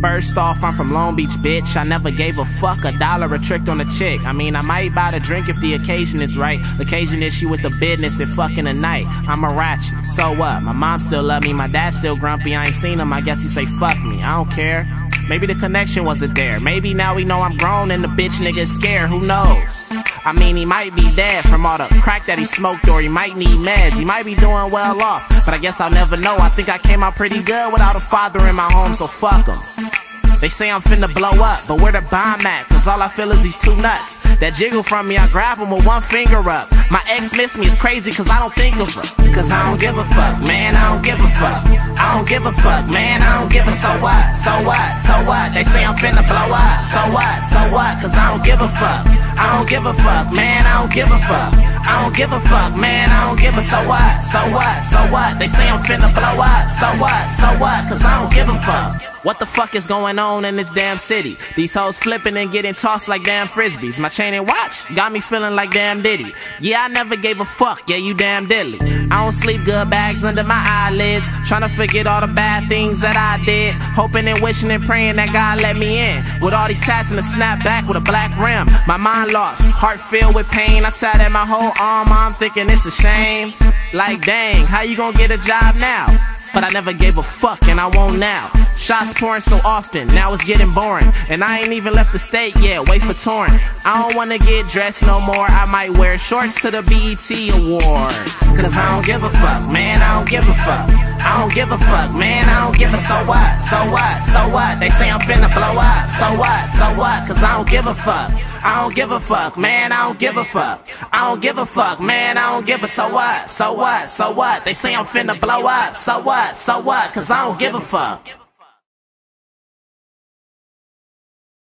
First off, I'm from Long Beach, bitch. I never gave a fuck a dollar a trick on a chick. I mean, I might buy the drink if the occasion is right. Occasion is she with the business and fucking the night. I'm a ratchet. So what? My mom still love me. My dad still grumpy. I ain't seen him. I guess he say fuck me. I don't care. Maybe the connection wasn't there. Maybe now we know I'm grown and the bitch nigga scared. Who knows? I mean, he might be dead from all the crack that he smoked, or he might need meds. He might be doing well off, but I guess I'll never know. I think I came out pretty good without a father in my home, so fuck him. They say I'm finna blow up, but where the bomb at? Cause all I feel is these two nuts that jiggle from me. I grab them with one finger up. My ex miss me, it's crazy cause I don't think of her. Cause I don't give a fuck, man, I don't give a fuck. Don't give a fuck, man, I don't give a so what, so what, so what. They say I'm finna blow up, so what, so what, cause I don't give a fuck. I don't give a fuck, man, I don't give a fuck. I don't give a fuck, man, I don't give a so what, so what, so what. They say I'm finna blow up, so what, so what, cause I don't give a fuck. What the fuck is going on in this damn city? These hoes flipping and getting tossed like damn frisbees. My chain and watch got me feeling like damn Diddy. Yeah, I never gave a fuck, yeah, you damn dilly. I don't sleep good, bags under my eyelids. Trying to forget all the bad things that I did. Hoping and wishing and praying that God let me in. With all these tats and a snapback with a black rim. My mind lost, heart filled with pain. I tied at my whole arm, I'm thinking it's a shame. Like, dang, how you gonna get a job now? But I never gave a fuck and I won't now. Shots pouring so often, now it's getting boring. And I ain't even left the state yet, wait for touring. I don't wanna get dressed no more, I might wear shorts to the BET Awards. Cause I don't give a fuck, man, I don't give a fuck. I don't give a fuck, man, I don't give a so what, so what, so what. They say I'm finna blow up, so what, so what, cause I don't give a fuck. I don't give a fuck, man, I don't give a fuck. I don't give a fuck, man, I don't give a so what, so what, so what. They say I'm finna blow up, so what, so what, cause I don't give a fuck.